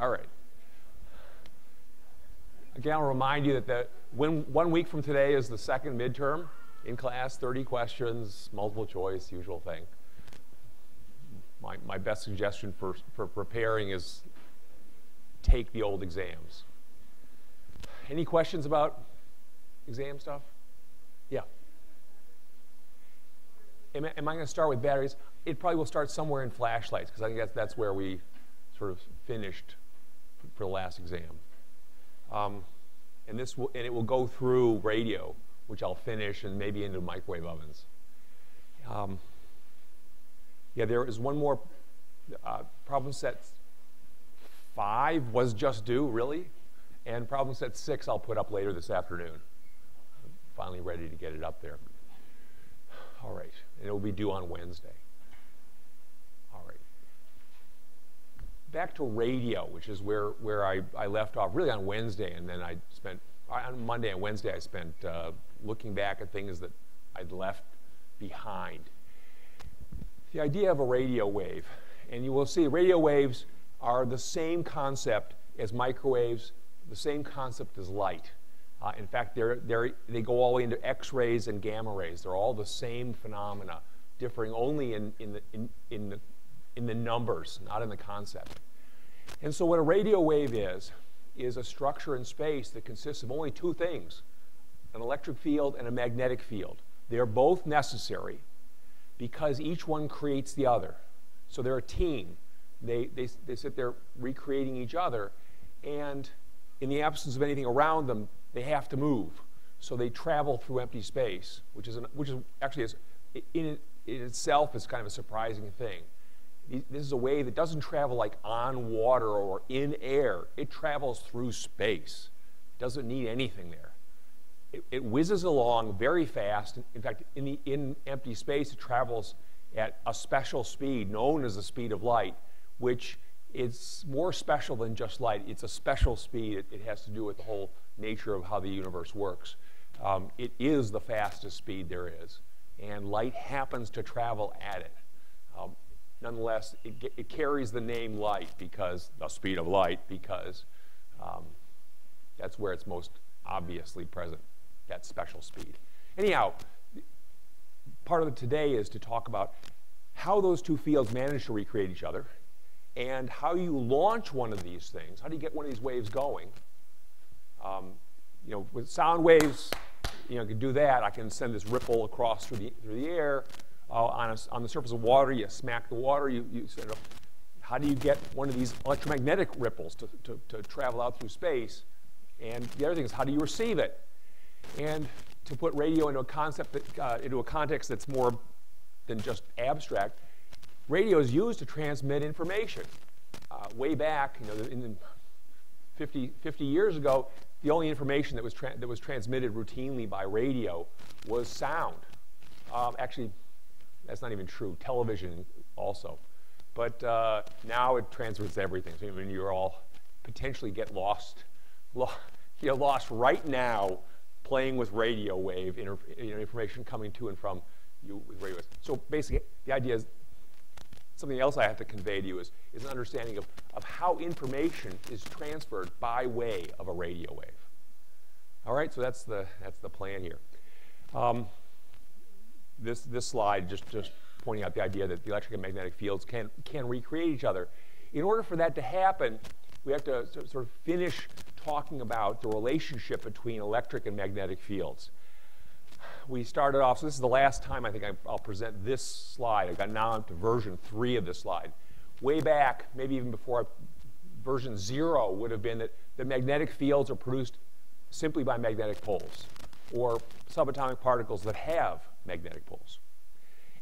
All right. Again, I'll remind you that the, when, one week from today is the second midterm in class, 30 questions, multiple choice, usual thing. My, my best suggestion for, for preparing is take the old exams. Any questions about exam stuff? Yeah. Am, am I going to start with batteries? It probably will start somewhere in flashlights because I think that's, that's where we sort of finished for the last exam. Um, and this will, and it will go through radio, which I'll finish, and maybe into microwave ovens. Um, yeah, there is one more uh, problem set five was just due, really, and problem set six I'll put up later this afternoon. I'm finally ready to get it up there. All right, and it will be due on Wednesday. All right. Back to radio, which is where, where I, I left off, really on Wednesday, and then I spent, on Monday and Wednesday, I spent uh, looking back at things that I'd left behind. The idea of a radio wave, and you will see radio waves are the same concept as microwaves, the same concept as light. Uh, in fact, they're, they're, they go all the way into X-rays and gamma rays. They're all the same phenomena, differing only in, in, the, in, in, the, in the numbers, not in the concept. And so what a radio wave is, is a structure in space that consists of only two things, an electric field and a magnetic field. They're both necessary because each one creates the other. So they're a team. They, they, they sit there recreating each other, and in the absence of anything around them, they have to move. So they travel through empty space, which is, an, which is actually is, in, in itself is kind of a surprising thing. This is a wave that doesn't travel like on water or in air. It travels through space. It doesn't need anything there. It, it whizzes along very fast. In fact, in, the, in empty space, it travels at a special speed known as the speed of light, which is more special than just light. It's a special speed. It, it has to do with the whole nature of how the universe works. Um, it is the fastest speed there is, and light happens to travel at it. Um, nonetheless, it, it, carries the name light because the speed of light, because um, that's where it's most obviously present, that special speed. Anyhow, part of today is to talk about how those two fields manage to recreate each other and how you launch one of these things. How do you get one of these waves going? Um, you know, with sound waves, you know, I can do that. I can send this ripple across through the, through the air. Uh, on, a, on the surface of water, you smack the water, you, you send it How do you get one of these electromagnetic ripples to, to, to travel out through space? And the other thing is, how do you receive it? And to put radio into a concept that, uh, into a context that's more than just abstract, radio is used to transmit information. Uh, way back, you know, in 50, 50 years ago, the only information that was, that was transmitted routinely by radio was sound. Um, actually, that's not even true. Television also. But uh, now it transmits everything. So I mean, you're all potentially get lost, lo you're lost right now playing with radio wave information coming to and from you with radio waves. So basically, the idea is something else I have to convey to you is, is an understanding of, of how information is transferred by way of a radio wave. All right, so that's the, that's the plan here. Um, this, this slide just, just pointing out the idea that the electric and magnetic fields can, can recreate each other. In order for that to happen, we have to sort of finish talking about the relationship between electric and magnetic fields we started off, so this is the last time I think I, will present this slide. I got now on to version three of this slide. Way back, maybe even before version zero would have been that the magnetic fields are produced simply by magnetic poles or subatomic particles that have magnetic poles.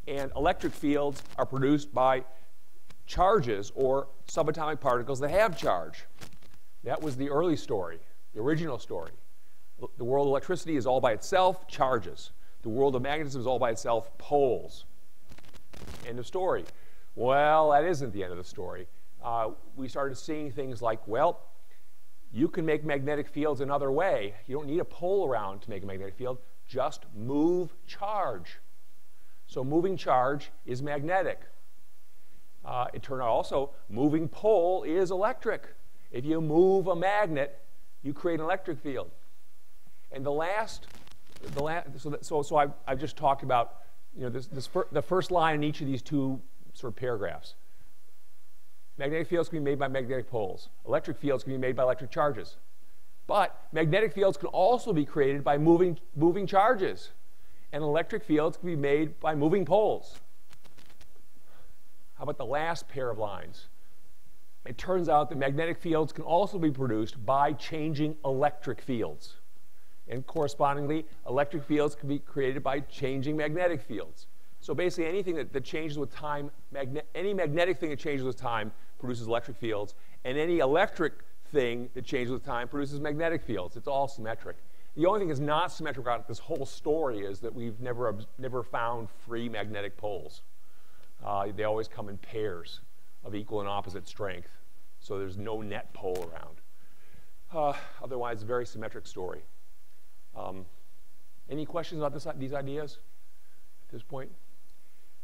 And electric fields are produced by charges or subatomic particles that have charge. That was the early story, the original story. The world of electricity is all by itself, charges. The world of magnetism is all by itself, poles. End of story. Well, that isn't the end of the story. Uh, we started seeing things like, well, you can make magnetic fields another way. You don't need a pole around to make a magnetic field. Just move charge. So moving charge is magnetic. Uh, it turned out also moving pole is electric. If you move a magnet, you create an electric field. And the last, the last so, that, so, so I've, I've just talked about you know, this, this fir the first line in each of these two sort of paragraphs. Magnetic fields can be made by magnetic poles. Electric fields can be made by electric charges. But magnetic fields can also be created by moving, moving charges. And electric fields can be made by moving poles. How about the last pair of lines? It turns out that magnetic fields can also be produced by changing electric fields. And correspondingly, electric fields can be created by changing magnetic fields. So basically, anything that, that changes with time, magne any magnetic thing that changes with time produces electric fields, and any electric thing that changes with time produces magnetic fields. It's all symmetric. The only thing that's not symmetric about this whole story is that we've never, never found free magnetic poles. Uh, they always come in pairs of equal and opposite strength, so there's no net pole around. Uh, otherwise, very symmetric story. Um, any questions about this, these ideas at this point?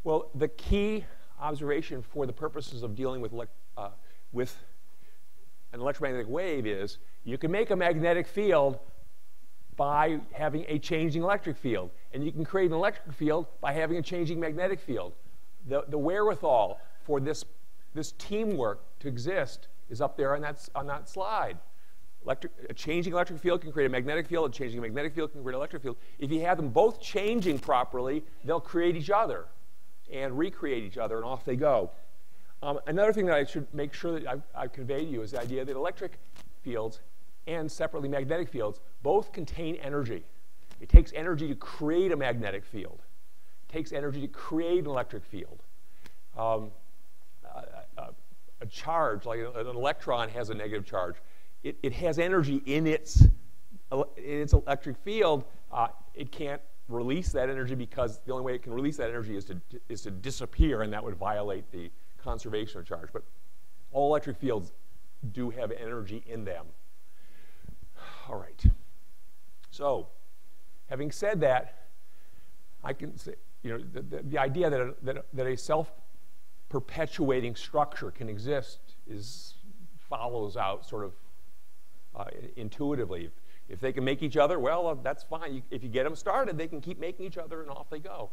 Well, the key observation for the purposes of dealing with, uh, with an electromagnetic wave is you can make a magnetic field by having a changing electric field. And you can create an electric field by having a changing magnetic field. The, the wherewithal for this, this teamwork to exist is up there on that, on that slide. Electric, a changing electric field can create a magnetic field, a changing magnetic field can create an electric field. If you have them both changing properly, they'll create each other and recreate each other, and off they go. Um, another thing that I should make sure that I've, I've conveyed to you is the idea that electric fields and separately magnetic fields both contain energy. It takes energy to create a magnetic field. It takes energy to create an electric field. Um, a, a, a, charge, like an electron has a negative charge, it, it has energy in its, in its electric field. Uh, it can't release that energy because the only way it can release that energy is to, is to disappear, and that would violate the conservation of charge. But all electric fields do have energy in them. All right. So, having said that, I can say, you know, the, the, the idea that a, that, that a self-perpetuating structure can exist is follows out sort of uh, intuitively. If, if, they can make each other, well, uh, that's fine. You, if you get them started, they can keep making each other, and off they go.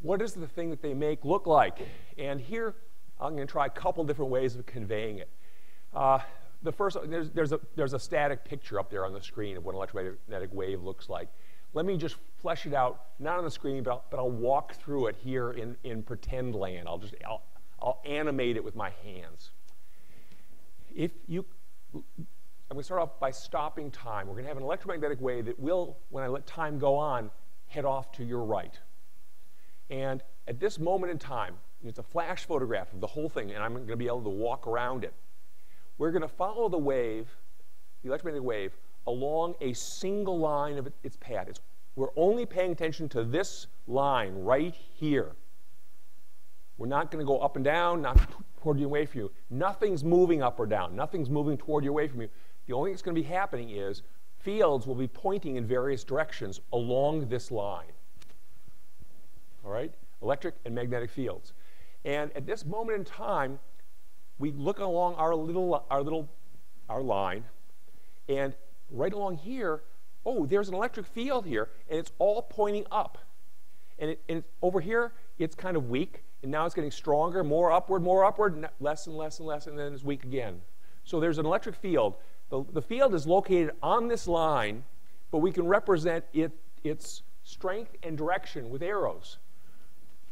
What does the thing that they make look like? And here, I'm going to try a couple different ways of conveying it. Uh, the first, there's, there's, a, there's a static picture up there on the screen of what an electromagnetic wave looks like. Let me just flesh it out, not on the screen, but I'll, but I'll walk through it here in, in pretend land. I'll just, I'll, I'll animate it with my hands. If you, I'm going to start off by stopping time. We're going to have an electromagnetic wave that will, when I let time go on, head off to your right. And at this moment in time, it's a flash photograph of the whole thing, and I'm going to be able to walk around it. We're going to follow the wave, the electromagnetic wave, along a single line of its path. It's, we're only paying attention to this line right here. We're not going to go up and down, not toward you away from you. Nothing's moving up or down. Nothing's moving toward you away from you. The only thing that's going to be happening is fields will be pointing in various directions along this line. All right? Electric and magnetic fields. And at this moment in time, we look along our little, our little, our line, and right along here, oh, there's an electric field here, and it's all pointing up. And, it, and over here, it's kind of weak, and now it's getting stronger, more upward, more upward, less and less and less, and then it's weak again. So there's an electric field. The, the field is located on this line, but we can represent it, its strength and direction with arrows.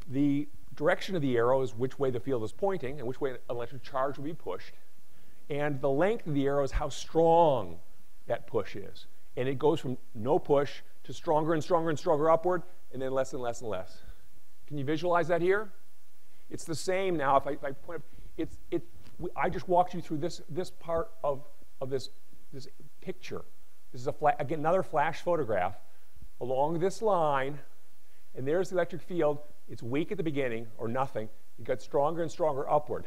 The direction of the arrow is which way the field is pointing and which way an electric charge will be pushed. And the length of the arrow is how strong that push is. And it goes from no push to stronger and stronger and stronger upward, and then less and less and less. Can you visualize that here? It's the same now. If I, if I point up, it's, it, I just walked you through this, this part of, of this, this picture. This is, a again, another flash photograph along this line, and there's the electric field it's weak at the beginning or nothing. It gets stronger and stronger upward.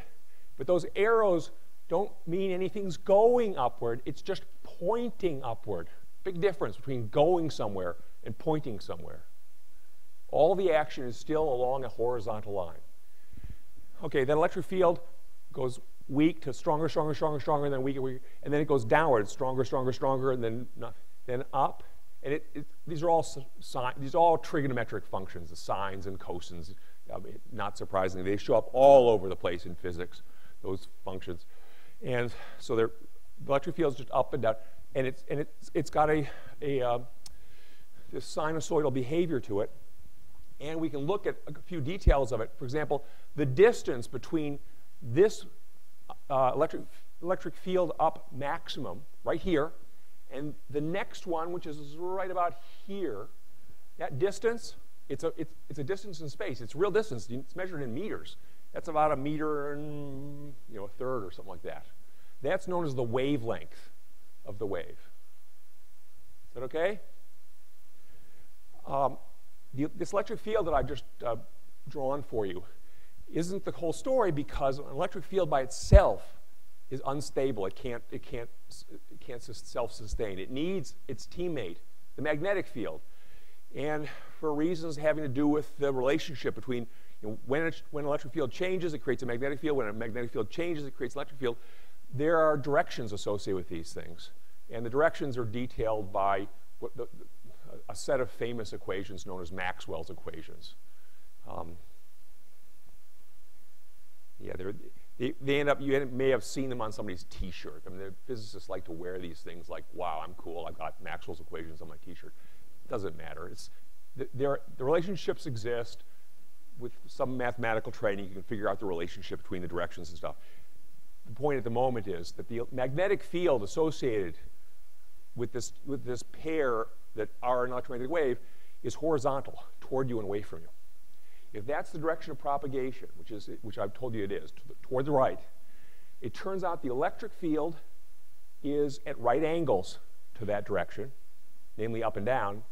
But those arrows don't mean anything's going upward. It's just pointing upward. Big difference between going somewhere and pointing somewhere. All the action is still along a horizontal line. Okay, that electric field goes weak to stronger, stronger, stronger, stronger, and then weaker, weaker, and then it goes downward, stronger, stronger, stronger, and then not, then up. And it, it, these are all these are all trigonometric functions, the sines and cosines. I mean, not surprisingly, they show up all over the place in physics, those functions. And so the electric field is just up and down, and it's and it's it's got a a uh, sinusoidal behavior to it. And we can look at a few details of it. For example, the distance between this uh, electric, electric field up maximum, right here, and the next one, which is right about here, that distance, it's a, it's, it's a distance in space. It's real distance. It's measured in meters. That's about a meter and you know, a third or something like that. That's known as the wavelength of the wave. Is that okay? Um, the, this electric field that I've just uh, drawn for you isn't the whole story because an electric field by itself is unstable. It can't, it can't, it can't self-sustain. It needs its teammate, the magnetic field. And for reasons having to do with the relationship between you know, when, it, when an electric field changes, it creates a magnetic field. When a magnetic field changes, it creates an electric field. There are directions associated with these things. And the directions are detailed by the, a set of famous equations known as Maxwell's equations. Um, yeah, they, they end up, you may have seen them on somebody's t-shirt. I mean, the physicists like to wear these things like, wow, I'm cool, I've got Maxwell's equations on my t-shirt. Doesn't matter. It's, the relationships exist. With some mathematical training, you can figure out the relationship between the directions and stuff. The point at the moment is that the magnetic field associated with this, with this pair that are an electromagnetic wave is horizontal toward you and away from you. If that's the direction of propagation, which, is, which I've told you it is, to the, toward the right, it turns out the electric field is at right angles to that direction, namely up and down,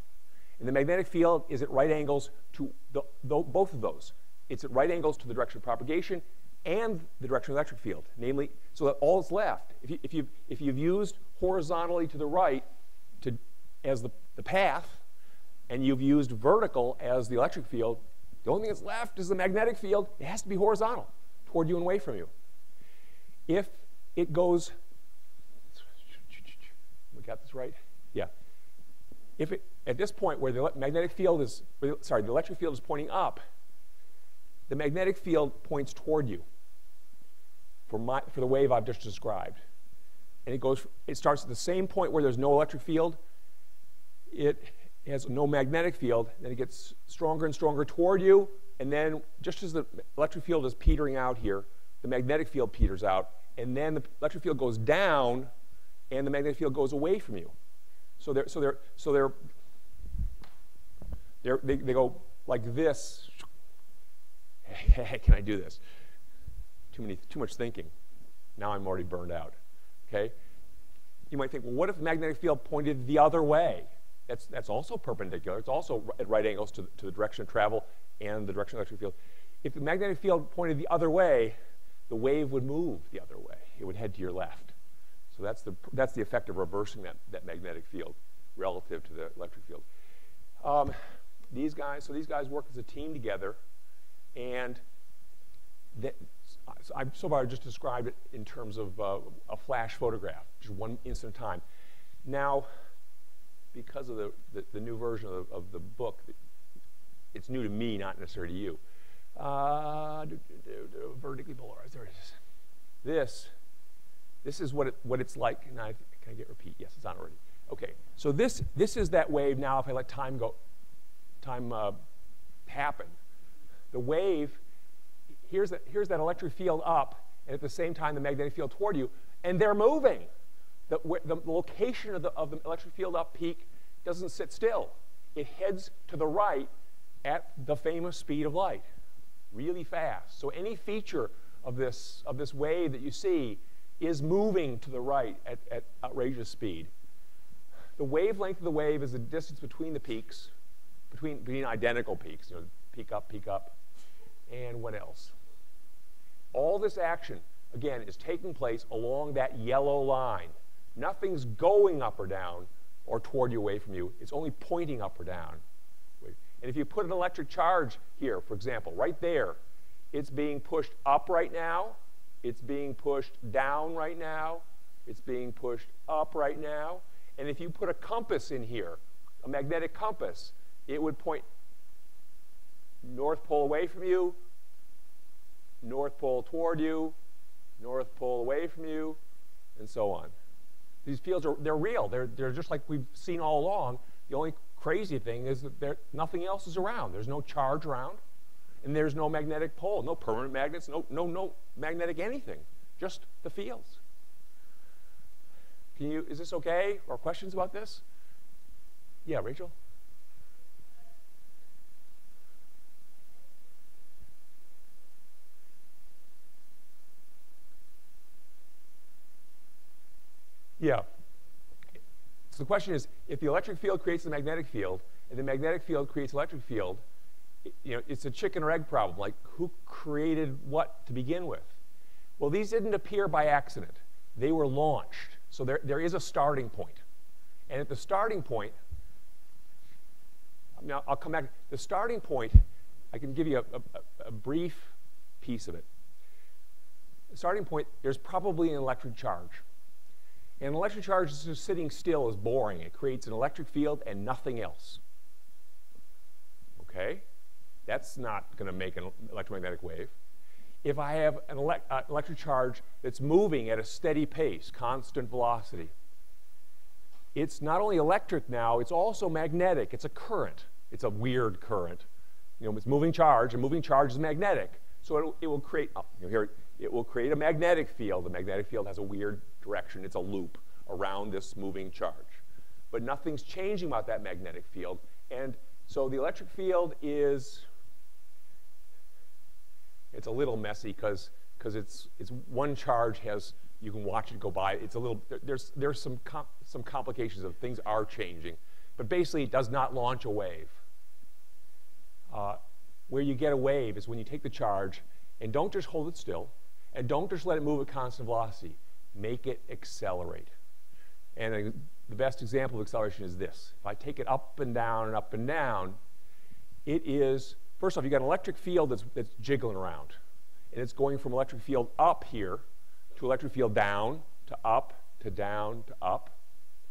and the magnetic field is at right angles to the, the, both of those. It's at right angles to the direction of propagation and the direction of the electric field, namely, so that all is left. If, you, if, you've, if you've used horizontally to the right to, as the, the path, and you've used vertical as the electric field, the only thing that's left is the magnetic field. It has to be horizontal toward you and away from you. If it goes, we got this right? Yeah. If it, at this point where the magnetic field is, sorry, the electric field is pointing up, the magnetic field points toward you for, my, for the wave I've just described. And it goes, it starts at the same point where there's no electric field. It has no magnetic field, then it gets stronger and stronger toward you, and then just as the electric field is petering out here, the magnetic field peters out, and then the electric field goes down, and the magnetic field goes away from you. So they're, so they're, so they're, they're they, they go like this. Hey, can I do this? Too many, too much thinking. Now I'm already burned out. Okay. You might think, well, what if the magnetic field pointed the other way? That's, that's also perpendicular. It's also at right angles to, to the direction of travel and the direction of the electric field. If the magnetic field pointed the other way, the wave would move the other way. It would head to your left. So that's the, that's the effect of reversing that, that magnetic field relative to the electric field. Um, these guys, so these guys work as a team together, and that, so I've so far just described it in terms of uh, a flash photograph, just one instant of time. Now, because of the, the, the new version of, of, the book, it's new to me, not necessarily to you. Uh, do, do, do, vertically polarized, there it is. This, this is what, it, what it's like. Now, can I get repeat? Yes, it's on already. Okay, so this, this is that wave now if I let time go, time uh, happen. The wave, here's, the, here's that electric field up, and at the same time the magnetic field toward you, and they're moving the, the location of the, of the electric field up peak doesn't sit still. It heads to the right at the famous speed of light, really fast. So any feature of this, of this wave that you see is moving to the right at, at outrageous speed. The wavelength of the wave is the distance between the peaks, between, between identical peaks, you know, peak up, peak up, and what else? All this action, again, is taking place along that yellow line. Nothing's going up or down or toward you, away from you. It's only pointing up or down. And if you put an electric charge here, for example, right there, it's being pushed up right now It's being pushed down right now. It's being pushed up right now. And if you put a compass in here, a magnetic compass, it would point north pole away from you, north pole toward you, north pole away from you, and so on. These fields are they're real. They're, they're just like we've seen all along. The only crazy thing is that there, nothing else is around. There's no charge around, and there's no magnetic pole, no permanent magnets, no, no, no magnetic anything, just the fields. Can you, is this okay? Or questions about this? Yeah, Rachel? Yeah. So the question is, if the electric field creates the magnetic field, and the magnetic field creates electric field, you know, it's a chicken or egg problem. Like, who created what to begin with? Well, these didn't appear by accident. They were launched. So there, there is a starting point. And at the starting point, now I'll come back. The starting point, I can give you a, a, a brief piece of it. The starting point, there's probably an electric charge. An electric charge just sitting still is boring. It creates an electric field and nothing else. Okay? That's not going to make an electromagnetic wave. If I have an uh, electric charge that's moving at a steady pace, constant velocity, it's not only electric now, it's also magnetic. It's a current. It's a weird current. You know, it's moving charge, and moving charge is magnetic. So it, it will create, oh, you know, here, it will create a magnetic field. The magnetic field has a weird direction. It's a loop around this moving charge. But nothing's changing about that magnetic field. And so the electric field is, it's a little messy because because it's, it's one charge has, you can watch it go by. It's a little, there's, there's some, com some complications of things are changing. But basically, it does not launch a wave. Uh, where you get a wave is when you take the charge and don't just hold it still, and don't just let it move at constant velocity make it accelerate. And the best example of acceleration is this. If I take it up and down and up and down, it is, first off, you've got an electric field that's, that's jiggling around. And it's going from electric field up here to electric field down to up to down to up.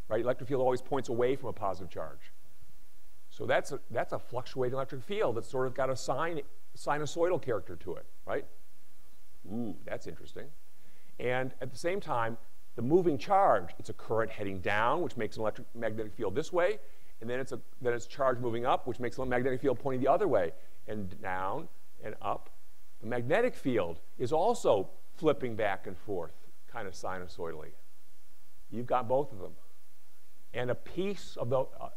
Right? Electric field always points away from a positive charge. So that's a, that's a fluctuating electric field that's sort of got a sine, sinusoidal character to it, right? Ooh, that's interesting. And at the same time, the moving charge, it's a current heading down, which makes an electromagnetic field this way, and then it's a then it's charge moving up, which makes a magnetic field pointing the other way, and down and up. The magnetic field is also flipping back and forth, kind of sinusoidally. You've got both of them. And a piece of the, uh,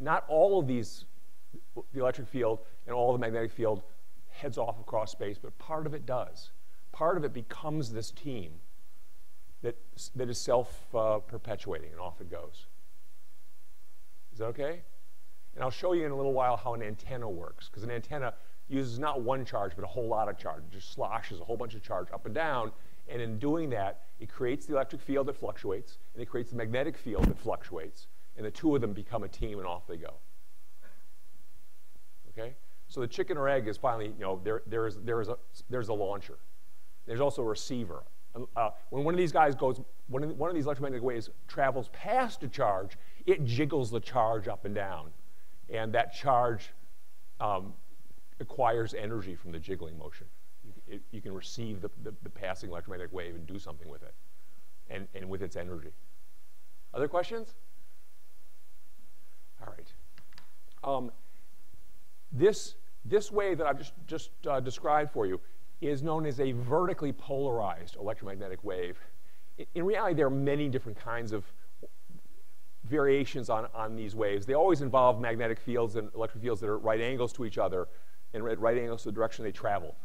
not all of these, the electric field and all the magnetic field heads off across space, but part of it does part of it becomes this team that, that is self-perpetuating, uh, and off it goes. Is that okay? And I'll show you in a little while how an antenna works, because an antenna uses not one charge, but a whole lot of charge. It just sloshes a whole bunch of charge up and down, and in doing that, it creates the electric field that fluctuates, and it creates the magnetic field that fluctuates, and the two of them become a team, and off they go. Okay? So the chicken or egg is finally, you know, there, there is, there is a, there's a launcher. There's also a receiver. Uh, when one of these guys goes, one of, one of these electromagnetic waves travels past a charge, it jiggles the charge up and down. And that charge um, acquires energy from the jiggling motion. You, it, you can receive the, the, the, passing electromagnetic wave and do something with it, and, and with its energy. Other questions? All right. Um, this, this wave that I've just, just uh, described for you is known as a vertically polarized electromagnetic wave. In reality, there are many different kinds of variations on, on these waves. They always involve magnetic fields and electric fields that are right angles to each other and at right angles to the direction they travel.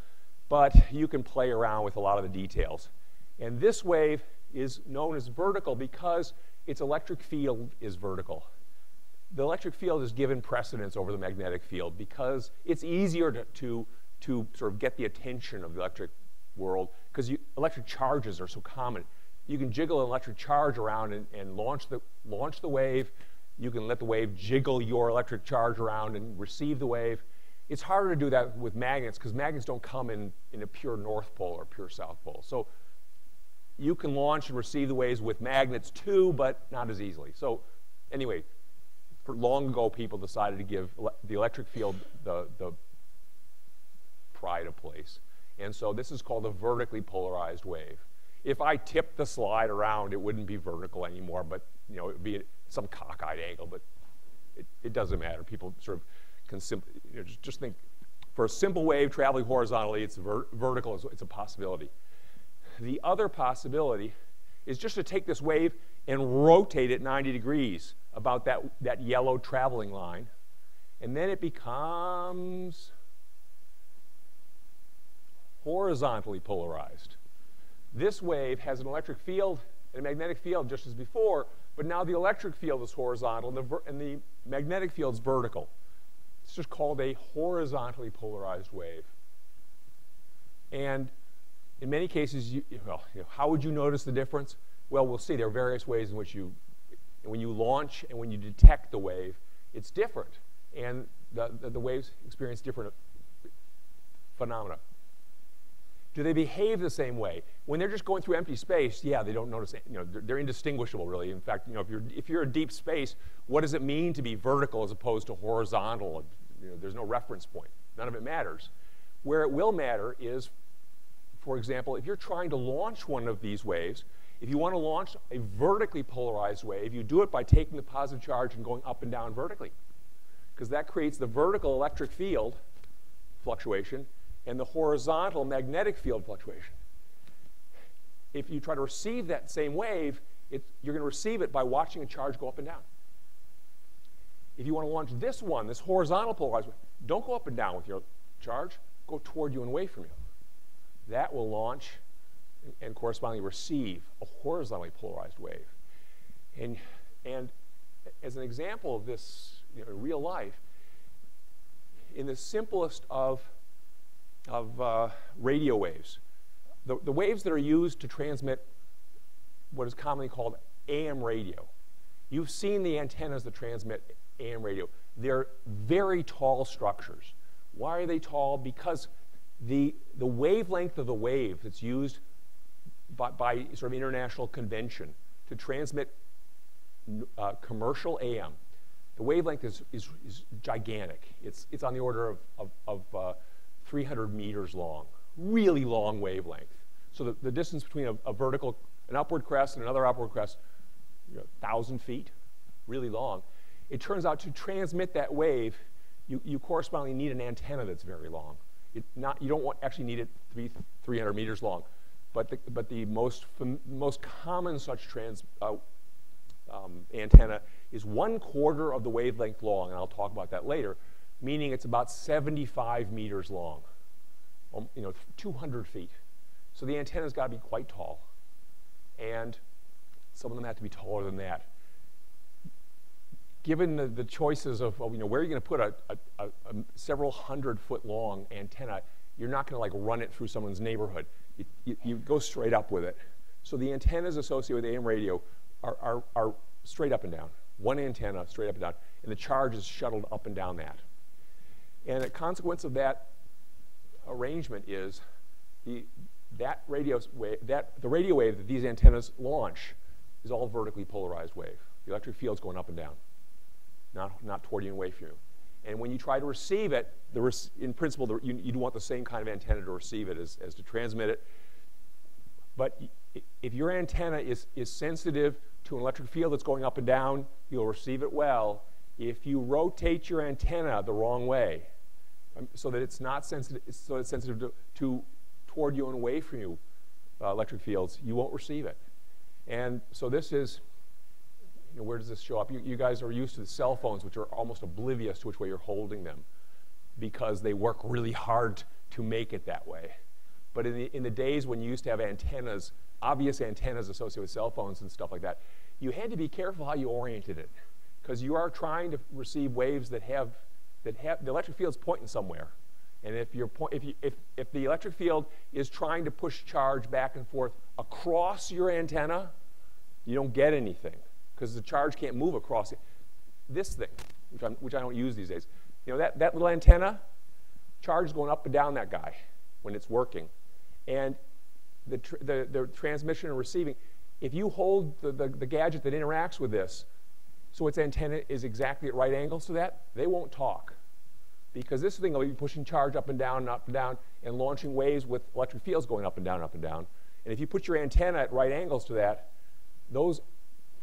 But you can play around with a lot of the details. And this wave is known as vertical because its electric field is vertical. The electric field is given precedence over the magnetic field because it's easier to, to to sort of get the attention of the electric world because electric charges are so common. You can jiggle an electric charge around and, and launch, the, launch the wave. You can let the wave jiggle your electric charge around and receive the wave. It's harder to do that with magnets because magnets don't come in, in a pure north pole or pure south pole. So you can launch and receive the waves with magnets too, but not as easily. So anyway, for long ago, people decided to give the electric field the, the pride of place. And so this is called a vertically polarized wave. If I tipped the slide around, it wouldn't be vertical anymore, but you know, it would be some cockeyed angle, but it, it doesn't matter. People sort of can simply, you know, just, just think, for a simple wave traveling horizontally, it's ver vertical, it's, it's a possibility. The other possibility is just to take this wave and rotate it 90 degrees about that, that yellow traveling line, and then it becomes horizontally polarized. This wave has an electric field and a magnetic field just as before, but now the electric field is horizontal and the, and the magnetic field is vertical. It's just called a horizontally polarized wave. And in many cases, you, well, you know, how would you notice the difference? Well, we'll see. There are various ways in which you, when you launch and when you detect the wave, it's different. And the, the, the waves experience different phenomena. Do they behave the same way? When they're just going through empty space, yeah, they don't notice, you know, they're, they're, indistinguishable really. In fact, you know, if you're, if you're in deep space, what does it mean to be vertical as opposed to horizontal? You know, there's no reference point. None of it matters. Where it will matter is, for example, if you're trying to launch one of these waves, if you want to launch a vertically polarized wave, you do it by taking the positive charge and going up and down vertically. Because that creates the vertical electric field fluctuation and the horizontal magnetic field fluctuation. If you try to receive that same wave, it, you're going to receive it by watching a charge go up and down. If you want to launch this one, this horizontal polarized wave, don't go up and down with your charge. Go toward you and away from you. That will launch and, and correspondingly receive a horizontally polarized wave. And, and as an example of this you know, in real life, in the simplest of of uh, radio waves. The, the waves that are used to transmit what is commonly called AM radio. You've seen the antennas that transmit AM radio. They're very tall structures. Why are they tall? Because the, the wavelength of the wave that's used by, by sort of international convention to transmit uh, commercial AM, the wavelength is, is, is, gigantic. It's, it's on the order of, of, of uh, 300 meters long, really long wavelength. So the, the distance between a, a, vertical, an upward crest and another upward crest, you know, 1,000 feet, really long. It turns out to transmit that wave, you, you correspondingly need an antenna that's very long. It not, you don't want, actually need it to be 300 meters long. But the, but the most, most common such trans, uh, um, antenna is one quarter of the wavelength long, and I'll talk about that later meaning it's about 75 meters long, um, you know, 200 feet. So the antenna's got to be quite tall. And some of them have to be taller than that. Given the, the choices of, you know, where you're going to put a, a, a, several hundred foot long antenna, you're not going to like run it through someone's neighborhood. You, you, you, go straight up with it. So the antennas associated with AM radio are, are, are straight up and down. One antenna straight up and down. And the charge is shuttled up and down that. And a consequence of that arrangement is the, that radio wave, that, the radio wave that these antennas launch is all vertically polarized wave. The electric field's going up and down, not, not toward you and away from you. And when you try to receive it, the in principle, the, you, would want the same kind of antenna to receive it as, as to transmit it. But if your antenna is, is sensitive to an electric field that's going up and down, you'll receive it well. If you rotate your antenna the wrong way, um, so that it's not sensitive, so it's sensitive to, to, toward you and away from you, uh, electric fields, you won't receive it. And so this is, you know, where does this show up? You, you guys are used to the cell phones, which are almost oblivious to which way you're holding them because they work really hard to make it that way. But in the, in the days when you used to have antennas, obvious antennas associated with cell phones and stuff like that, you had to be careful how you oriented it because you are trying to receive waves that have that the electric field is pointing somewhere. And if, you're if, you, if, if the electric field is trying to push charge back and forth across your antenna, you don't get anything because the charge can't move across it. This thing, which, which, i don't use these days, you know, that, that little antenna, charge is going up and down that guy when it's working. And the, tr the, the, transmission and receiving, if you hold the, the, the gadget that interacts with this, so its antenna is exactly at right angles to that, they won't talk. Because this thing will be pushing charge up and down and up and down and launching waves with electric fields going up and down, up and down. And if you put your antenna at right angles to that, those,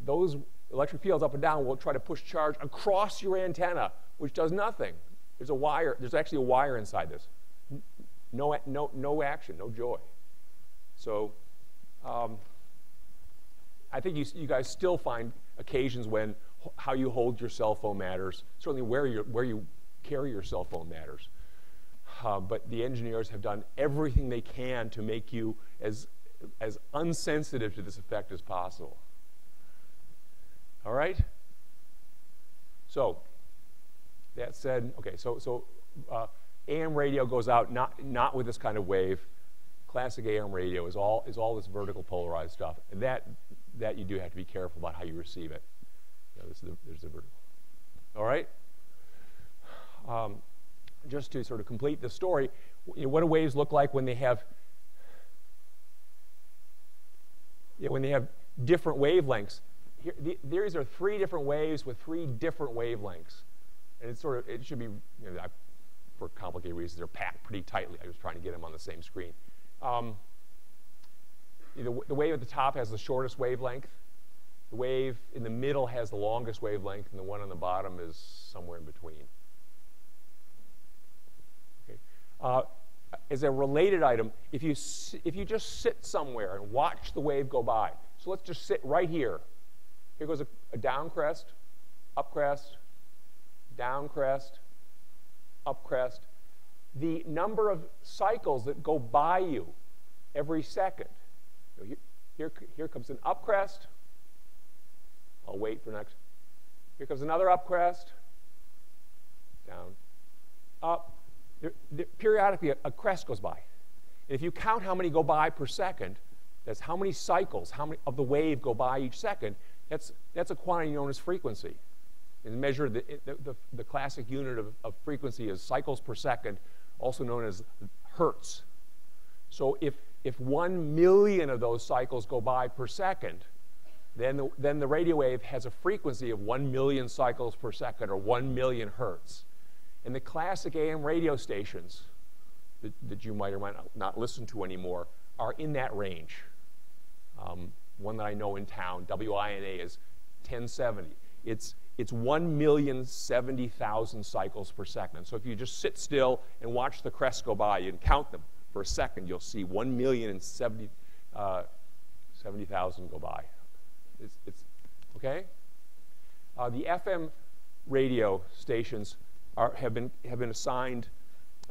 those electric fields up and down will try to push charge across your antenna, which does nothing. There's a wire, there's actually a wire inside this. No, no, no action, no joy. So um, I think you, you guys still find occasions when how you hold your cell phone matters. Certainly where, you where you carry your cell phone matters. Uh, but the engineers have done everything they can to make you as, as unsensitive to this effect as possible. All right? So, that said, okay, so, so uh, AM radio goes out not, not with this kind of wave. Classic AM radio is all, is all this vertical polarized stuff. And that, that you do have to be careful about how you receive it. You know, the, there's the vertical. All right? Um, just to sort of complete the story, you know, what do waves look like when they have when they have different wavelengths? Here, the, these are three different waves with three different wavelengths, and it's sort of it should be you know, I, for complicated reasons they're packed pretty tightly. I was trying to get them on the same screen. Um, the, the wave at the top has the shortest wavelength. The wave in the middle has the longest wavelength, and the one on the bottom is somewhere in between. Uh, as a related item, if you, if you just sit somewhere and watch the wave go by, so let's just sit right here. Here goes a, a down crest, up crest, down crest, up crest. The number of cycles that go by you every second. Here, here, here comes an up crest. I'll wait for next. Here comes another up crest. Down, up, there, there, periodically a, a crest goes by. And if you count how many go by per second, that's how many cycles how many of the wave go by each second, that's, that's a quantity known as frequency. And measure the, the, the, the classic unit of, of frequency is cycles per second, also known as hertz. So if, if one million of those cycles go by per second, then the, then the radio wave has a frequency of one million cycles per second or one million hertz. And the classic AM radio stations that, that you might or might not listen to anymore are in that range. Um, one that I know in town, WINA, is 1070. It's, it's 1,070,000 cycles per second. So if you just sit still and watch the crests go by and count them for a second, you'll see 1,070,000 uh, 70, go by. It's, it's okay? Uh, the FM radio stations are, have, been, have been assigned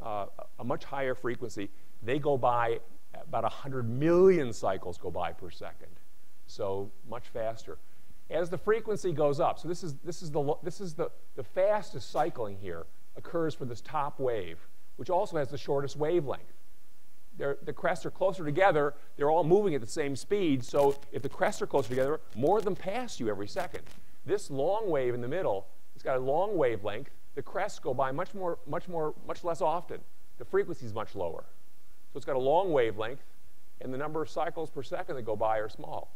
uh, a much higher frequency. They go by about 100 million cycles go by per second, so much faster. As the frequency goes up, so this is, this is, the, this is the, the fastest cycling here occurs for this top wave, which also has the shortest wavelength. They're, the crests are closer together. They're all moving at the same speed. So if the crests are closer together, more of them pass you every second. This long wave in the middle, it's got a long wavelength the crests go by much more, much more, much less often. The frequency is much lower. So it's got a long wavelength, and the number of cycles per second that go by are small.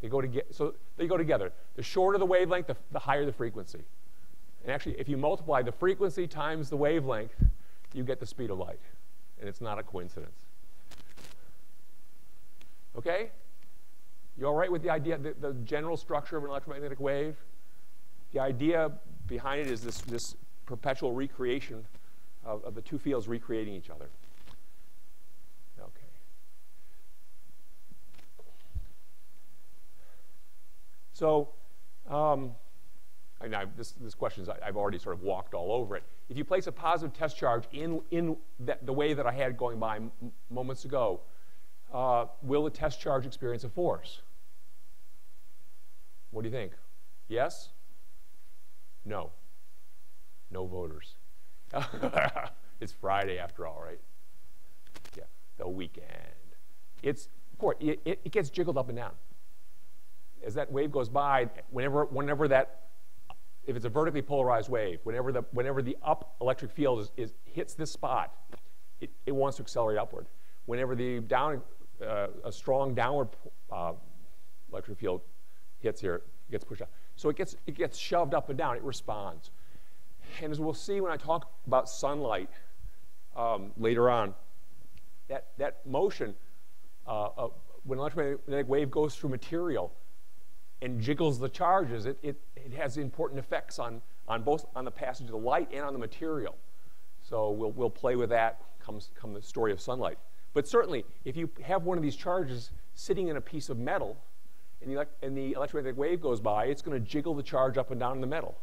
They go together. So they go together. The shorter the wavelength, the, the higher the frequency. And actually, if you multiply the frequency times the wavelength, you get the speed of light. And it's not a coincidence. Okay? You all right with the idea, the, the general structure of an electromagnetic wave? The idea behind it is this, this perpetual recreation of, of the two fields recreating each other. Okay. So, um, I mean, I, this, this question is, I, have already sort of walked all over it. If you place a positive test charge in, in that, the way that I had going by moments ago, uh, will the test charge experience a force? What do you think? Yes? No. No voters. it's Friday after all, right? Yeah, the weekend. It's, of course, it, it gets jiggled up and down. As that wave goes by, whenever, whenever that if it's a vertically polarized wave, whenever the, whenever the up electric field is, is hits this spot, it, it wants to accelerate upward. Whenever the down, uh, a strong downward uh, electric field hits here, it gets pushed out. So it gets, it gets shoved up and down, it responds. And as we'll see when I talk about sunlight um, later on, that, that motion, uh, uh, when an electromagnetic wave goes through material and jiggles the charges, it, it, it has important effects on, on both on the passage of the light and on the material. So we'll, we'll play with that comes come the story of sunlight. But certainly, if you have one of these charges sitting in a piece of metal and the, and the electromagnetic wave goes by, it's going to jiggle the charge up and down in the metal.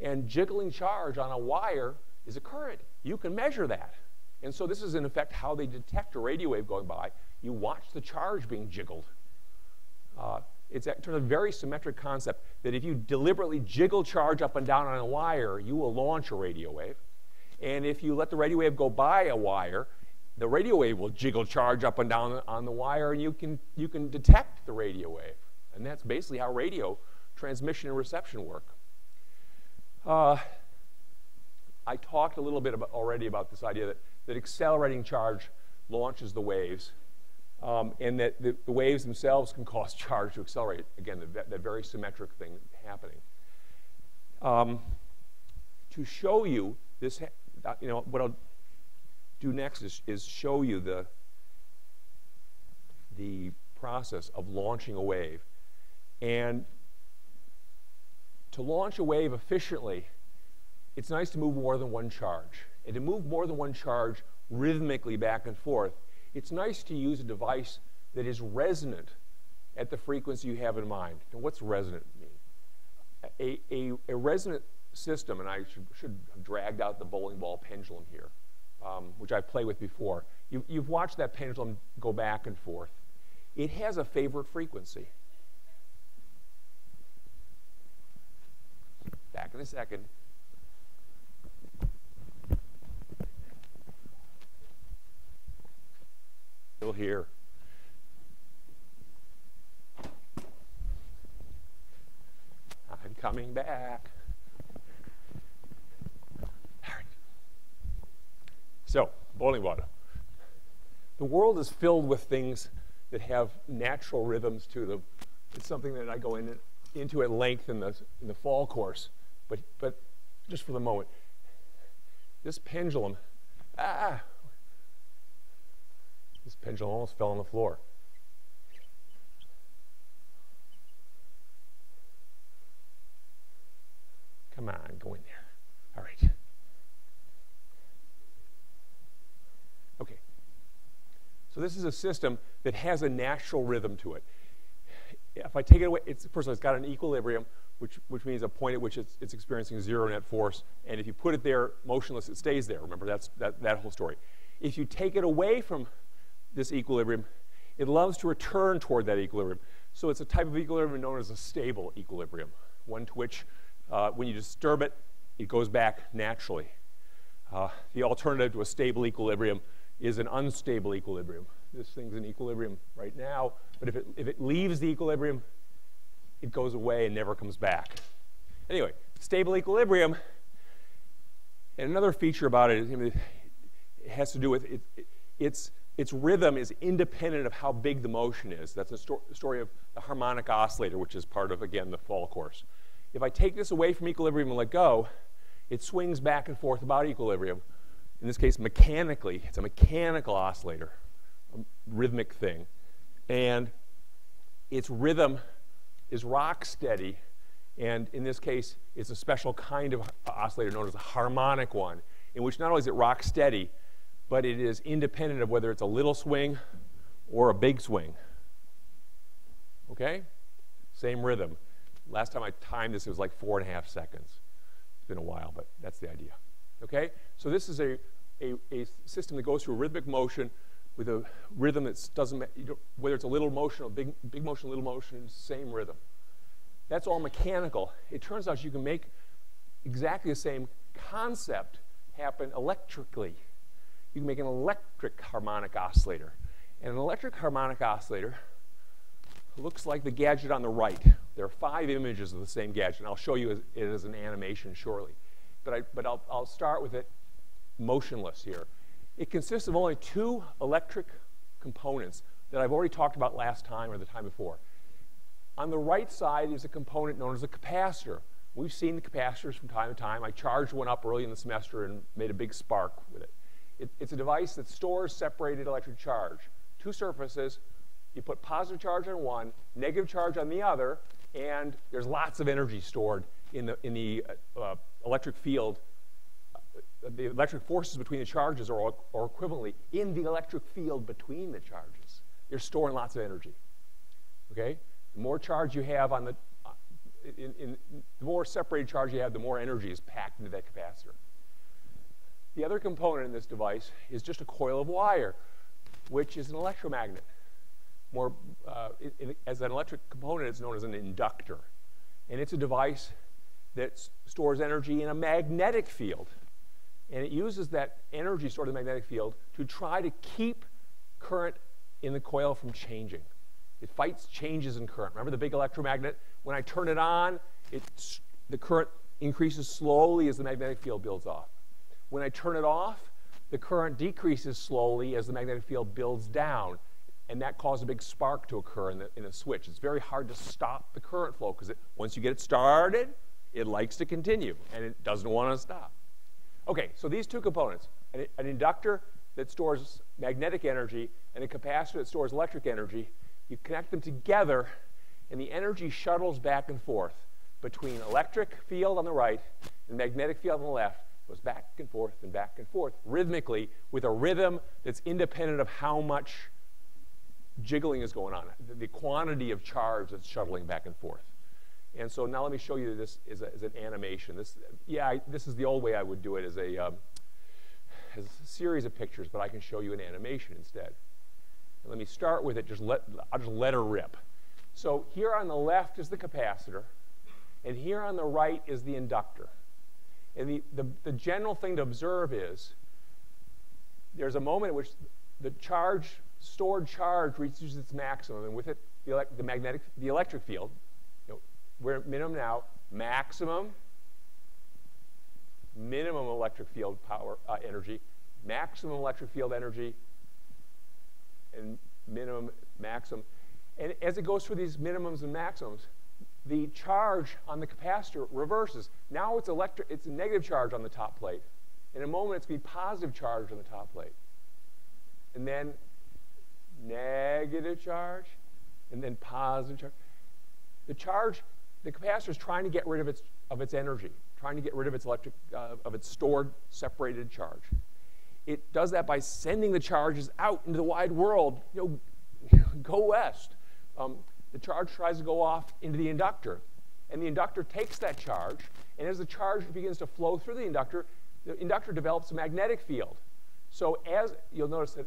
And jiggling charge on a wire is a current. You can measure that. And so this is, in effect, how they detect a radio wave going by. You watch the charge being jiggled. Uh, it's a, a very symmetric concept that if you deliberately jiggle charge up and down on a wire, you will launch a radio wave. And if you let the radio wave go by a wire, the radio wave will jiggle charge up and down on the wire, and you can, you can detect the radio wave. And that's basically how radio transmission and reception work. Uh, I talked a little bit about, already about this idea that, that accelerating charge launches the waves, um, and that the, the, waves themselves can cause charge to accelerate. Again, that, that very symmetric thing happening. Um, to show you this, you know, what I'll do next is, is show you the, the process of launching a wave. And to launch a wave efficiently, it's nice to move more than one charge. And to move more than one charge rhythmically back and forth, it's nice to use a device that is resonant at the frequency you have in mind. And what's resonant mean? A, a, a resonant system, and I should, should, have dragged out the bowling ball pendulum here, um, which I've played with before. You, you've watched that pendulum go back and forth. It has a favorite frequency. Back in a second. Still here. I'm coming back. So, boiling water. The world is filled with things that have natural rhythms to them. It's something that I go in, into at length in the, in the fall course. But, but just for the moment, this pendulum, ah, this pendulum almost fell on the floor. Come on, go in there. All right. Okay. So this is a system that has a natural rhythm to it. If I take it away, it's, first of all, it's got an equilibrium which, which means a point at which it's, it's, experiencing zero net force. And if you put it there motionless, it stays there. Remember, that's that, that whole story. If you take it away from this equilibrium, it loves to return toward that equilibrium. So it's a type of equilibrium known as a stable equilibrium, one to which, uh, when you disturb it, it goes back naturally. Uh, the alternative to a stable equilibrium is an unstable equilibrium. This thing's in equilibrium right now, but if it, if it leaves the equilibrium, it goes away and never comes back. Anyway, stable equilibrium. And another feature about it, it has to do with it, it, its, its rhythm is independent of how big the motion is. That's the sto story of the harmonic oscillator, which is part of, again, the fall course. If I take this away from equilibrium and let go, it swings back and forth about equilibrium. In this case, mechanically. It's a mechanical oscillator, a rhythmic thing. And its rhythm is rock steady, and in this case, it's a special kind of oscillator known as a harmonic one, in which not only is it rock steady, but it is independent of whether it's a little swing or a big swing. Okay? Same rhythm. Last time I timed this, it was like four and a half seconds. It's been a while, but that's the idea. Okay? So this is a, a, a system that goes through a rhythmic motion with a rhythm that doesn't, matter, whether it's a little motion or big, big motion, little motion, same rhythm. That's all mechanical. It turns out you can make exactly the same concept happen electrically. You can make an electric harmonic oscillator. And an electric harmonic oscillator looks like the gadget on the right. There are five images of the same gadget, and I'll show you it as an animation shortly. But, I, but I'll, I'll start with it motionless here. It consists of only two electric components that I've already talked about last time or the time before. On the right side is a component known as a capacitor. We've seen the capacitors from time to time. I charged one up early in the semester and made a big spark with it. it it's a device that stores separated electric charge. Two surfaces, you put positive charge on one, negative charge on the other, and there's lots of energy stored in the, in the uh, uh, electric field. Uh, the electric forces between the charges are, are equivalently in the electric field between the charges. You're storing lots of energy. Okay? The more charge you have on the, uh, in, in, the more separated charge you have, the more energy is packed into that capacitor. The other component in this device is just a coil of wire, which is an electromagnet more, uh, as an electric component, it's known as an inductor. And it's a device that stores energy in a magnetic field. And it uses that energy stored in the magnetic field to try to keep current in the coil from changing. It fights changes in current. Remember the big electromagnet? When I turn it on, it, the current increases slowly as the magnetic field builds off. When I turn it off, the current decreases slowly as the magnetic field builds down and that caused a big spark to occur in the, in the switch. It's very hard to stop the current flow because once you get it started, it likes to continue, and it doesn't want to stop. Okay, so these two components, an, an inductor that stores magnetic energy and a capacitor that stores electric energy, you connect them together, and the energy shuttles back and forth between electric field on the right and magnetic field on the left, goes back and forth and back and forth rhythmically with a rhythm that's independent of how much jiggling is going on, the, the quantity of charge that's shuttling back and forth. And so now let me show you this as, a, an animation. This, yeah, I, this is the old way I would do it as a, um, as a series of pictures, but I can show you an animation instead. And let me start with it, just let, I'll just let her rip. So here on the left is the capacitor, and here on the right is the inductor. And the, the, the general thing to observe is there's a moment at which the charge stored charge reaches its maximum, and with it, the, the magnetic, the electric field, we're at minimum now, maximum, minimum electric field power uh, energy, maximum electric field energy, and minimum, maximum. And as it goes through these minimums and maximums, the charge on the capacitor reverses. Now it's electric, it's a negative charge on the top plate. In a moment, it's going to be positive charge on the top plate. And then negative charge, and then positive charge. The charge, the capacitor is trying to get rid of its, of its energy, trying to get rid of its electric, uh, of its stored separated charge. It does that by sending the charges out into the wide world. You know, go west. Um, the charge tries to go off into the inductor, and the inductor takes that charge, and as the charge begins to flow through the inductor, the inductor develops a magnetic field. So as you'll notice that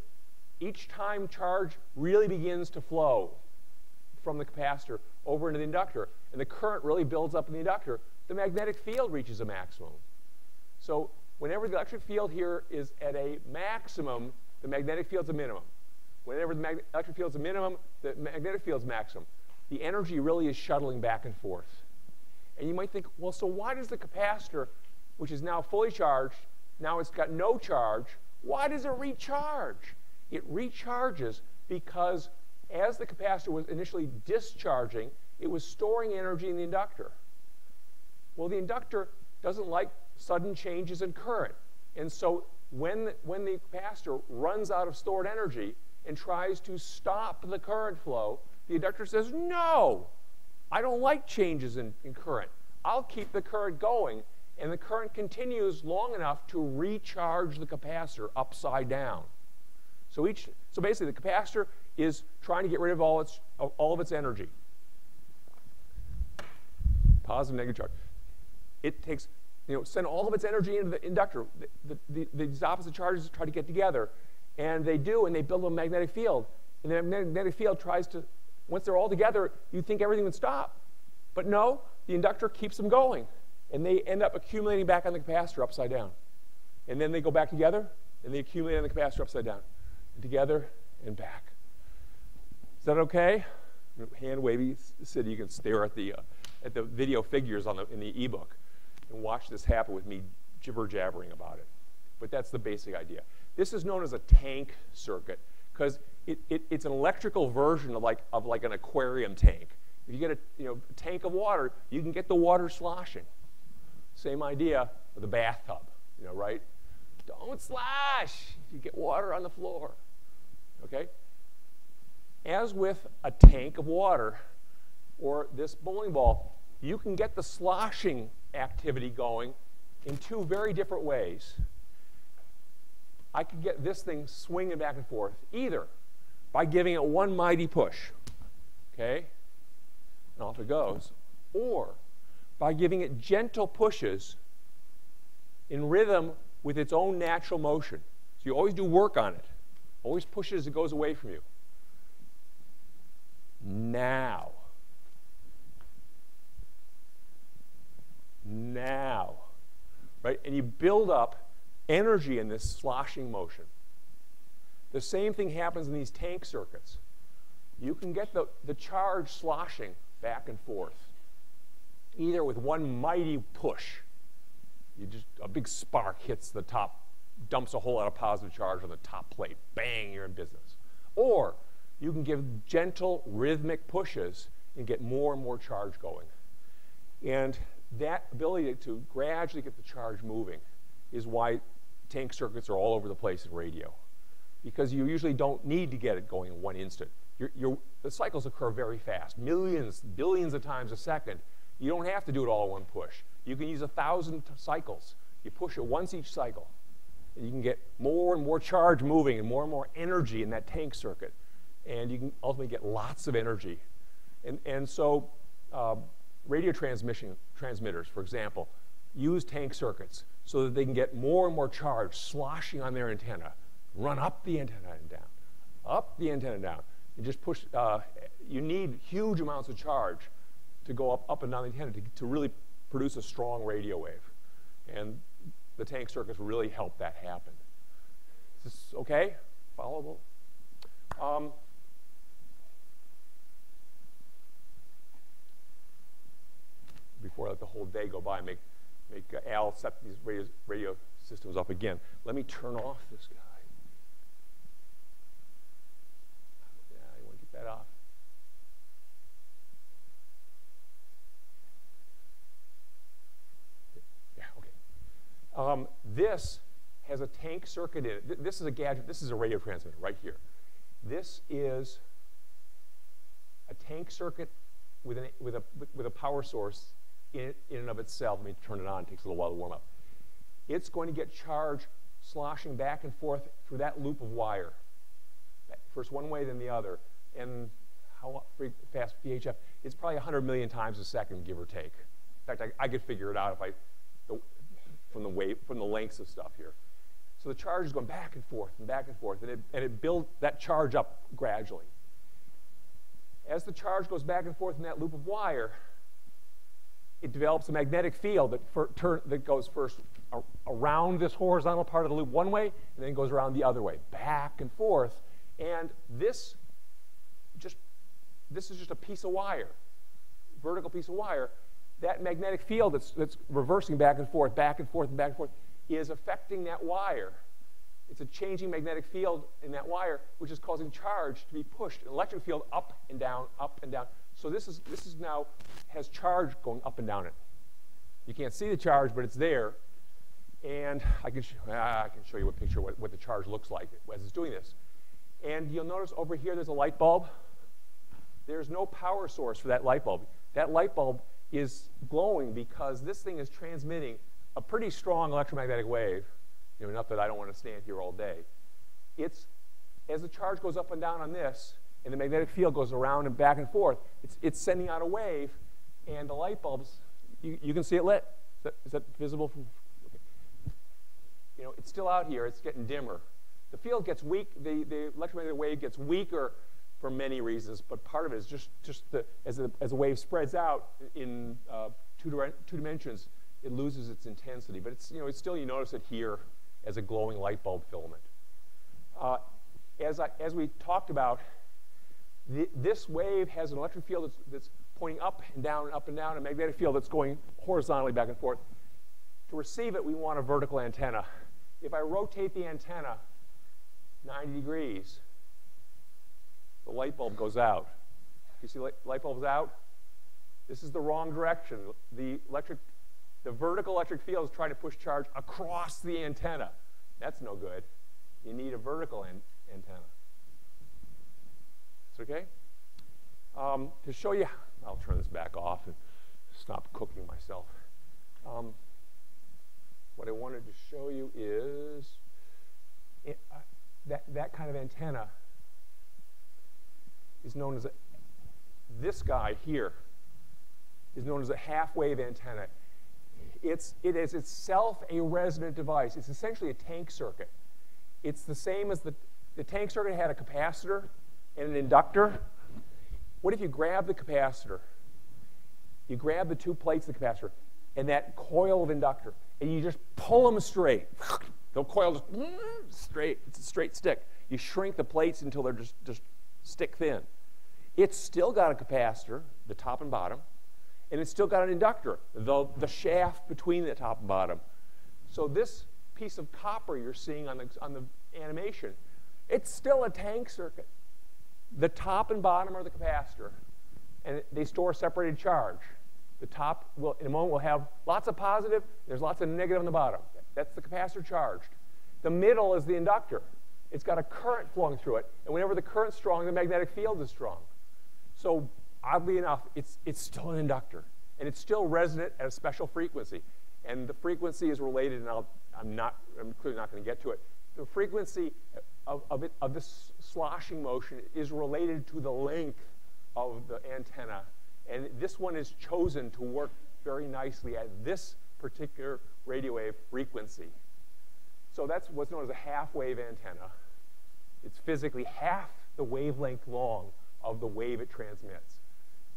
each time charge really begins to flow from the capacitor over into the inductor, and the current really builds up in the inductor, the magnetic field reaches a maximum. So whenever the electric field here is at a maximum, the magnetic field's a minimum. Whenever the electric field's a minimum, the magnetic field's maximum. The energy really is shuttling back and forth. And you might think, well, so why does the capacitor, which is now fully charged, now it's got no charge, why does it recharge? it recharges because as the capacitor was initially discharging, it was storing energy in the inductor. Well, the inductor doesn't like sudden changes in current. And so when, when the capacitor runs out of stored energy and tries to stop the current flow, the inductor says, no, I don't like changes in, in current. I'll keep the current going. And the current continues long enough to recharge the capacitor upside down. So each, so basically the capacitor is trying to get rid of all, its, all of its energy. Positive, negative charge. It takes, you know, send all of its energy into the inductor. The, the, the, these opposite charges try to get together. And they do, and they build a magnetic field. And the magnetic field tries to, once they're all together, you think everything would stop. But no, the inductor keeps them going. And they end up accumulating back on the capacitor upside down. And then they go back together, and they accumulate on the capacitor upside down together and back. Is that okay? hand wavy city. You can stare at the, uh, at the video figures on the, in the ebook and watch this happen with me jibber jabbering about it. But that's the basic idea. This is known as a tank circuit because it, it, it's an electrical version of like, of like an aquarium tank. If you get a you know, tank of water, you can get the water sloshing. Same idea with a bathtub, you know, right? Don't slosh. You get water on the floor. Okay? As with a tank of water or this bowling ball, you can get the sloshing activity going in two very different ways. I could get this thing swinging back and forth either by giving it one mighty push, okay, and off it goes, or by giving it gentle pushes in rhythm with its own natural motion. So you always do work on it. Always push it as it goes away from you. Now. Now. Right? And you build up energy in this sloshing motion. The same thing happens in these tank circuits. You can get the, the charge sloshing back and forth, either with one mighty push. You just a big spark hits the top, dumps a whole lot of positive charge on the top plate. Bang, you're in business. Or you can give gentle rhythmic pushes and get more and more charge going. And that ability to gradually get the charge moving is why tank circuits are all over the place in radio because you usually don't need to get it going in one instant. You're, you're, the cycles occur very fast, millions, billions of times a second. You don't have to do it all in one push. You can use a thousand cycles. You push it once each cycle, and you can get more and more charge moving and more and more energy in that tank circuit. And you can ultimately get lots of energy. And, and so uh, radio transmission transmitters, for example, use tank circuits so that they can get more and more charge sloshing on their antenna, run up the antenna and down, up the antenna and down. You just push, uh, you need huge amounts of charge to go up, up and down the antenna to, to really produce a strong radio wave. And the tank circuits really help that happen. Is this okay? Followable? Um, before I let the whole day go by, make make uh, Al set these radio, radio systems up again. Let me turn off this guy. Yeah, you want to get that off. Yeah, okay. Um, this has a tank circuit in it. This is a gadget. This is a radio transmitter right here. This is a tank circuit with, an, with, a, with a power source in, in and of itself, let me turn it on, it takes a little while to warm up. It's going to get charge sloshing back and forth through that loop of wire. First one way, then the other. And how fast VHF? It's probably 100 million times a second, give or take. In fact, I, I could figure it out if I, the, from the wave, from the lengths of stuff here. So the charge is going back and forth and back and forth, and it, and it builds that charge up gradually. As the charge goes back and forth in that loop of wire, it develops a magnetic field that, turn, that goes first around this horizontal part of the loop one way and then goes around the other way, back and forth. And this just this is just a piece of wire, vertical piece of wire. That magnetic field that's, that's reversing back and forth, back and forth, and back and forth is affecting that wire. It's a changing magnetic field in that wire, which is causing charge to be pushed, an electric field up and down, up and down. So this is, this is now has charge going up and down it. You can't see the charge, but it's there. And I can, ah, I can show you a picture what, what the charge looks like as it's doing this. And you'll notice over here there's a light bulb. There's no power source for that light bulb. That light bulb is glowing because this thing is transmitting a pretty strong electromagnetic wave, you know, enough that I don't want to stand here all day. It's, as the charge goes up and down on this, and the magnetic field goes around and back and forth. It's, it's sending out a wave, and the light bulbs, you, you can see it lit. Is that, is that visible from? Okay. You know, it's still out here. It's getting dimmer. The field gets weak. The, the electromagnetic wave gets weaker for many reasons, but part of it is just, just the, as, the, as the wave spreads out in uh, two, two dimensions, it loses its intensity. But it's, you know, it's still, you notice it here as a glowing light bulb filament. Uh, as, I, as we talked about The, this wave has an electric field that's, that's pointing up and down and up and down, a magnetic field that's going horizontally back and forth. To receive it, we want a vertical antenna. If I rotate the antenna 90 degrees, the light bulb goes out. You see light, light bulbs out? This is the wrong direction. The electric, the vertical electric field is trying to push charge across the antenna. That's no good. You need a vertical an antenna. Okay? Um, to show you, I'll turn this back off and stop cooking myself. Um, what I wanted to show you is it, uh, that, that kind of antenna is known as a, this guy here is known as a half-wave antenna. It's, it is itself a resonant device. It's essentially a tank circuit. It's the same as the, the tank circuit had a capacitor and an inductor. What if you grab the capacitor, you grab the two plates of the capacitor, and that coil of inductor, and you just pull them straight. The coil just straight, it's a straight stick. You shrink the plates until they're just, just stick thin. It's still got a capacitor, the top and bottom, and it's still got an inductor, the, the shaft between the top and bottom. So this piece of copper you're seeing on the, on the animation, it's still a tank circuit. The top and bottom are the capacitor, and they store separated charge. The top, will, in a moment, will have lots of positive, there's lots of negative on the bottom. That's the capacitor charged. The middle is the inductor. It's got a current flowing through it, and whenever the current's strong, the magnetic field is strong. So oddly enough, it's, it's still an inductor. And it's still resonant at a special frequency. And the frequency is related, and I'll, I'm, not, I'm clearly not going to get to it. The frequency of, of, it, of this sloshing motion is related to the length of the antenna. And this one is chosen to work very nicely at this particular radio wave frequency. So that's what's known as a half-wave antenna. It's physically half the wavelength long of the wave it transmits.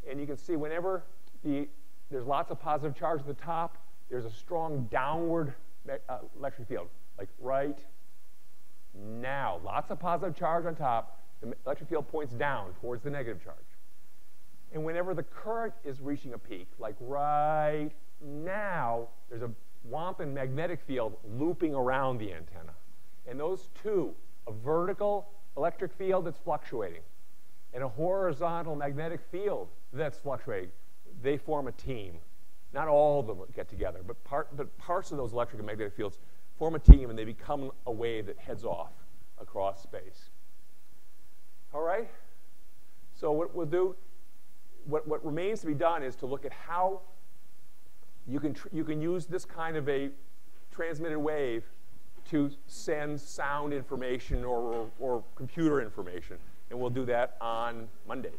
And you can see whenever the, there's lots of positive charge at the top, there's a strong downward uh, electric field, like right now. Lots of positive charge on top, the electric field points down towards the negative charge. And whenever the current is reaching a peak, like right now, there's a Wampin magnetic field looping around the antenna. And those two, a vertical electric field that's fluctuating and a horizontal magnetic field that's fluctuating, they form a team. Not all of them get together, but, part, but parts of those electric and magnetic fields form a team and they become a wave that heads off across space. All right? So what we'll do, what, what remains to be done is to look at how you can, you can use this kind of a transmitted wave to send sound information or, or, or computer information and we'll do that on Monday.